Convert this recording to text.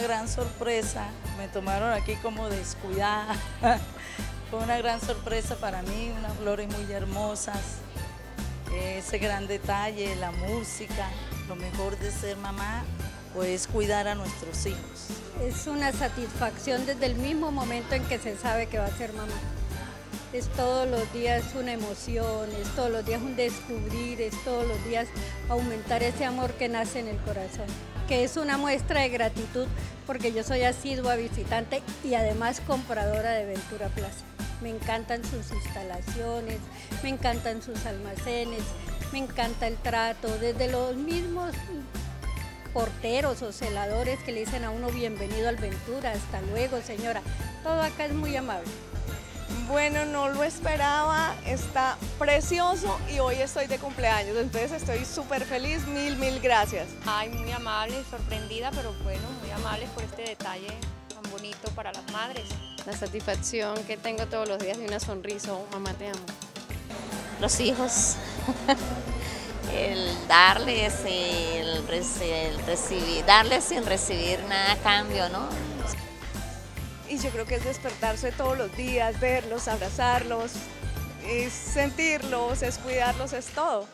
gran sorpresa, me tomaron aquí como descuidada. Fue una gran sorpresa para mí, unas flores muy hermosas, ese gran detalle, la música, lo mejor de ser mamá pues cuidar a nuestros hijos. Es una satisfacción desde el mismo momento en que se sabe que va a ser mamá. Es todos los días una emoción, es todos los días un descubrir, es todos los días aumentar ese amor que nace en el corazón, que es una muestra de gratitud porque yo soy asidua visitante y además compradora de Ventura Plaza. Me encantan sus instalaciones, me encantan sus almacenes, me encanta el trato, desde los mismos porteros o celadores que le dicen a uno bienvenido al Ventura, hasta luego señora. Todo acá es muy amable. Bueno, no lo esperaba, está precioso y hoy estoy de cumpleaños, entonces estoy súper feliz, mil, mil gracias. Ay, muy amable, sorprendida, pero bueno, muy amable por este detalle tan bonito para las madres. La satisfacción que tengo todos los días de una sonrisa, oh, mamá te amo. Los hijos. el darles, el, recibir, darles sin recibir nada a cambio, ¿no? Y yo creo que es despertarse todos los días, verlos, abrazarlos, es sentirlos, es cuidarlos, es todo.